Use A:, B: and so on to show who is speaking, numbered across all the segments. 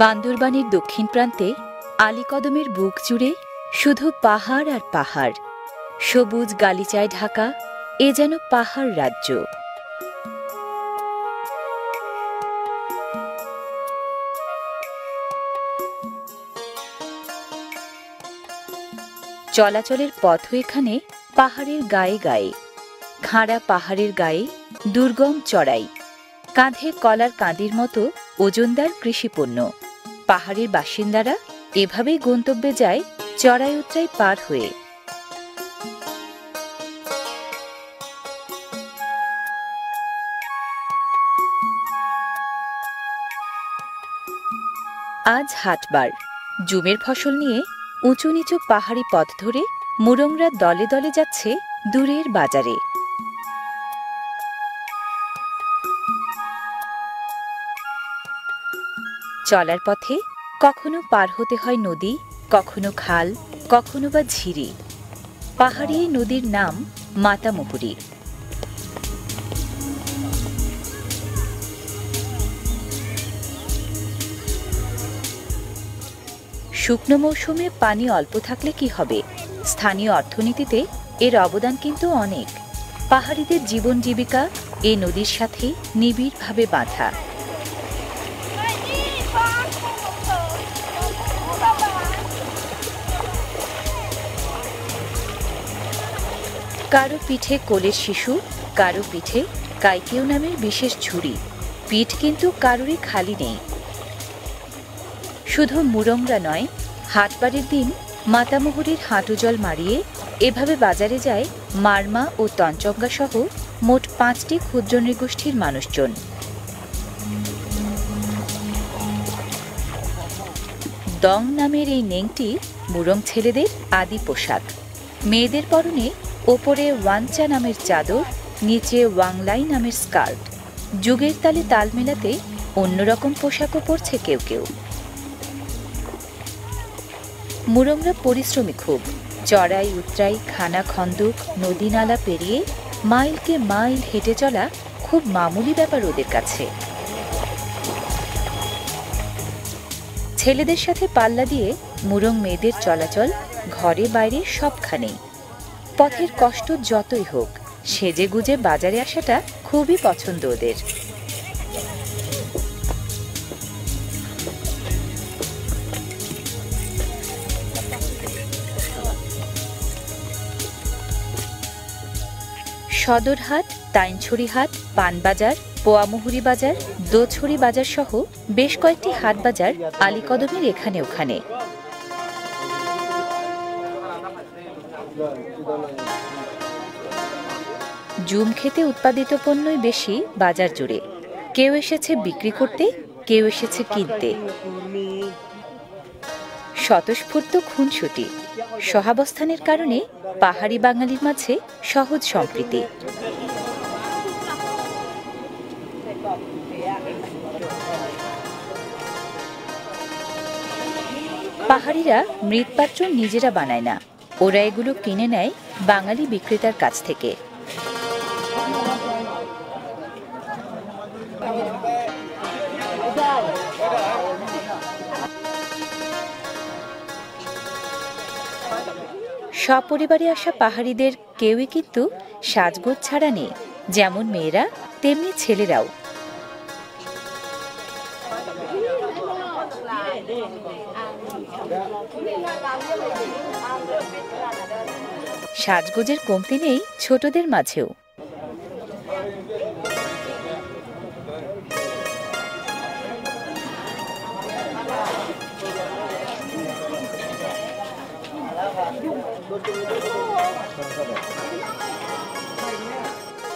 A: বান্দরবানের দক্ষিণ প্রান্তে আলীকদমের বুক জুড়ে শুধু পাহাড় আর পাহাড়। সবুজ গালিচায় ঢাকা, এ যেন পাহাড় রাজ্য। চলাচলের পথও এখানে পাহাড়ের গায়ে গায়ে। খাঁড়া পাহাড়ের গায়ে দুর্গম চড়াই। কাঁধে কলার কাঁদির মতো ওজনদার কৃষিপণ্য। পাহাড়ের বাসিন্দারা এভাবেই গন্তব্যে যায় চড়াই উতরাই পার হয়ে। আজ হাটবার। জুমের ফসল নিয়ে উঁচু নিচু পাহাড়ি পথ ধরে মুরংরা দলে দলে যাচ্ছে দূরের বাজারে। চলার পথে কখনো পার হতে হয় নদী, কখনো খাল, কখনো বা ঝিরি। পাহাড়ি নদীর নাম মাতামুহুরি শুকনো মৌসুমে পানি অল্প থাকলে কি হবে? স্থানীয় অর্থনীতিতে এর অবদান কিন্তু অনেক। পাহাড়িদের জীবন জীবিকা এই নদীর সাথে নিবিড়ভাবে বাঁধা। কারও পিঠে কোলের শিশু, কারও পিঠে কাইকেও নামের বিশেষ ঝুড়ি। পিঠ কিন্তু কারোরই খালি নেই। শুধু মুরংরা নয়, হাটবারের দিন মাতামুহুরির হাঁটু জল মারিয়ে এভাবে বাজারে যায় মারমা ও তঞ্চঙ্গা সহ মোট পাঁচটি ক্ষুদ্র নৃগোষ্ঠীর মানুষজন। দং নামের এই নেংটি মুরং ছেলেদের আদি পোশাক। মেয়েদের পরনে ওপরে ওয়ানচা নামের চাদর, নিচে ওয়াংলাই নামের স্কার্ট। যুগের তালে তাল মেলাতে অন্যরকম পোশাকও পরছে কেউ কেউ। মুরংরা পরিশ্রমী খুব। চড়াই, উতরাই, খানা খন্দক, নদী নালা পেরিয়ে মাইলকে মাইল হেঁটে চলা খুব মামুলি ব্যাপার ওদের কাছে। ছেলেদের সাথে পাল্লা দিয়ে মুরং মেয়েদের চলাচল ঘরে বাইরে সবখানেই। পথের কষ্ট যতই হোক, সেজে গুজে বাজারে আসাটা খুবই পছন্দ ওদের। সদরহাট তাইনছড়ি হাট পানবাজার, পোয়ামুহুরি বাজার, দোছড়ি বাজার সহ বেশ কয়েকটি হাট বাজার আলীকদমের এখানে ওখানে। জুম খেতে উৎপাদিত পণ্যই বেশি বাজার জুড়ে। কেউ এসেছে বিক্রি করতে, কেউ এসেছে কিনতে। স্বতঃস্ফূর্ত খুনসুটি। সহাবস্থানের কারণে পাহাড়ি বাঙালির মাঝে সহজ সম্প্রীতি। পাহাড়িরা মৃৎপাত্র নিজেরা বানায় না। ওরা এগুলো কিনে নেয় বাঙালি বিক্রেতার কাছ থেকে। সপরিবারে আসা পাহাড়িদের কেউই কিন্তু সাজগোজ ছাড়া নেই, যেমন মেয়েরা, তেমনি ছেলেরাও। সাজগোজের কমতি নেই ছোটদের মাঝেও।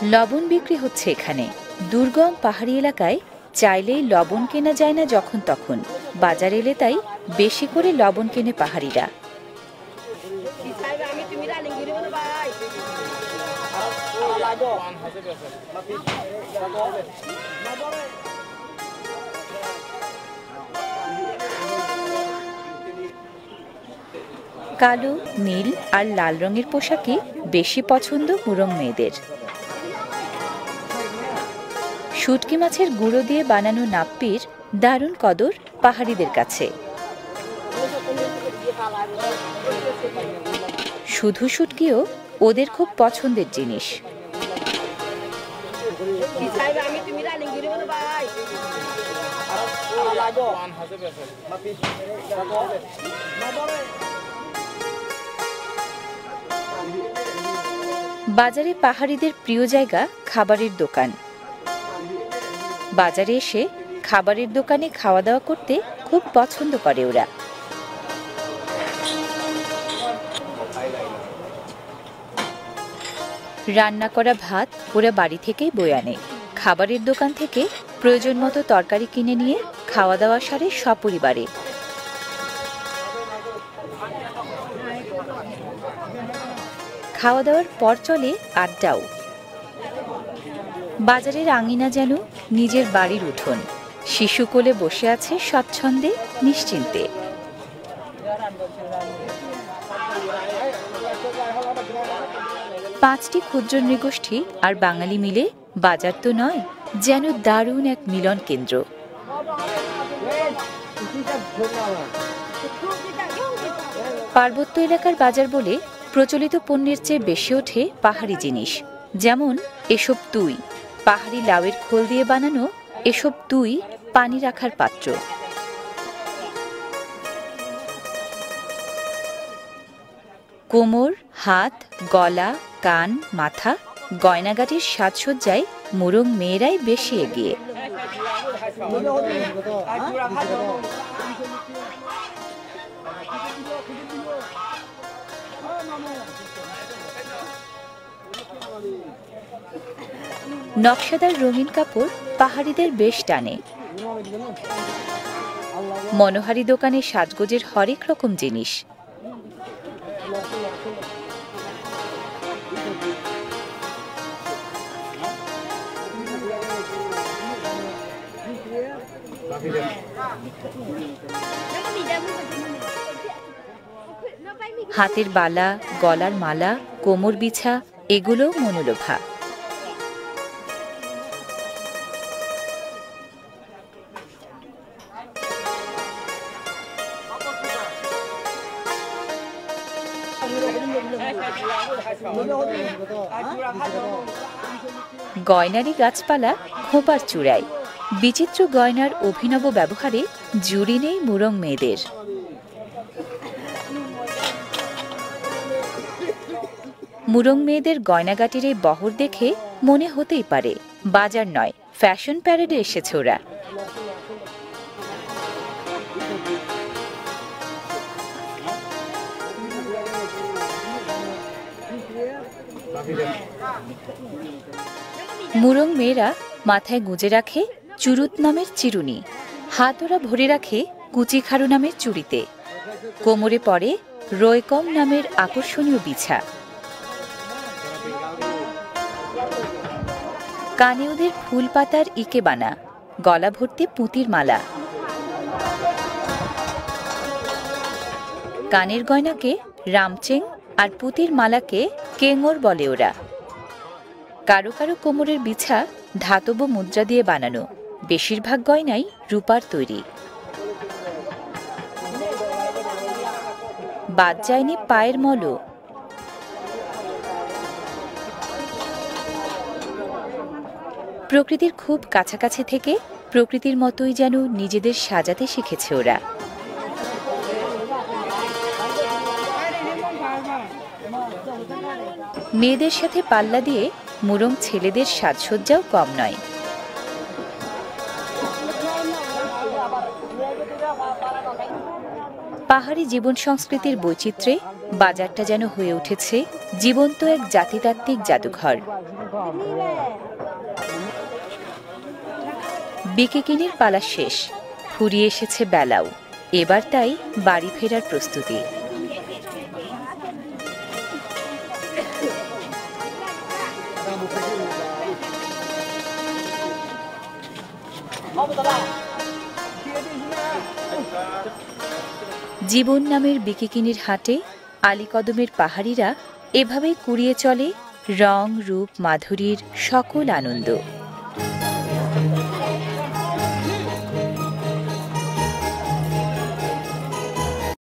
A: লবণ বিক্রি হচ্ছে এখানে। দুর্গম পাহাড়ি এলাকায় চাইলেই লবণ কেনা যায় না যখন তখন। বাজার এলে তাই বেশি করে লবণ কেনে পাহাড়িরা। কালো, নীল আর লাল রঙের পোশাকই বেশি পছন্দ মুরং মেয়েদের। শুটকি মাছের গুঁড়ো দিয়ে বানানো নাপ্পির দারুণ কদর পাহাড়িদের কাছে। শুধু শুটকিও ওদের খুব পছন্দের জিনিস। বাজারে পাহাড়িদের প্রিয় জায়গা খাবারের দোকান। বাজারে এসে খাবারের দোকানে খাওয়া দাওয়া করতে খুব পছন্দ করে ওরা। রান্না করা ভাত ওরা বাড়ি থেকেই বয়ে আনে। খাবারের দোকান থেকে প্রয়োজন মতো তরকারি কিনে নিয়ে খাওয়া দাওয়া সারে সপরিবারে। খাওয়া দাওয়ার পর চলে আড্ডাও। বাজারের আঙিনা যেন নিজের বাড়ির উঠোন। শিশু কোলে বসে আছে স্বচ্ছন্দে, নিশ্চিন্তে। পাঁচটি ক্ষুদ্র নৃগোষ্ঠী আর বাঙালি মিলে বাজার তো নয়, যেন দারুণ এক মিলন কেন্দ্র। পার্বত্য এলাকার বাজার বলে প্রচলিত পণ্যের চেয়ে বেশি ওঠে পাহাড়ি জিনিস, যেমন এসব তুই। পাহাড়ি লাউয়ের খোল দিয়ে বানানো এসব তুই পানি রাখার পাত্র। কোমর, হাত, গলা, কান, মাথা, গয়নাগাটির সাজসজ্জায় মুরং মেয়েরাই বেশি এগিয়ে। নকশাদার রঙিন কাপড় পাহাড়িদের বেশ টানে। মনোহারি দোকানে সাজগোজের হরেক রকম জিনিস। হাতের বালা গলার মালা কোমর বিছা এগুলোও মনোলোভা। গয়নারি গাছপালা খোঁপার চূড়ায়। বিচিত্র গয়নার অভিনব ব্যবহারে জুড়ি নেই মুরং মেয়েদের। মুরং মেয়েদের গয়নাগাটির এই বহর দেখে মনে হতেই পারে, বাজার নয়, ফ্যাশন প্যারেডে এসেছে ওরা। মুরং মেয়েরা মাথায় গুঁজে রাখে চুরুত নামের চিরুনি হাত ওরা ভরে রাখে কুচিখারু নামের চুড়িতে। কোমরে পড়ে রয়কম নামের আকর্ষণীয় বিছা। কানে ওদের ফুল পাতার ইকে বানা, গলা ভর্তি পুঁতির মালা। কানের গয়নাকে রামচেং আর পুঁতির মালাকে কেঙর বলে ওরা। কারও কারও কোমরের বিছা ধাতব মুদ্রা দিয়ে বানানো। বেশিরভাগ গয়নাই রূপার তৈরি। বাদ যায়নি পায়ের মলও। প্রকৃতির খুব কাছাকাছি থেকে প্রকৃতির মতোই যেন নিজেদের সাজাতে শিখেছে ওরা। মেয়েদের সাথে পাল্লা দিয়ে মুরং ছেলেদের সাজসজ্জাও কম নয়। পাহাড়ি জীবন সংস্কৃতির বৈচিত্র্যে বাজারটা যেন হয়ে উঠেছে জীবন্ত এক জাতিতাত্ত্বিক জাদুঘর। বিকিকিনির পালা শেষ, ফুরিয়ে এসেছে বেলাও। এবার তাই বাড়ি ফেরার প্রস্তুতি। জীবন নামের বিকিকিনির হাটে আলীকদমের পাহাড়িরা এভাবেই কুড়িয়ে চলে রং রূপ মাধুরীর সকল আনন্দ।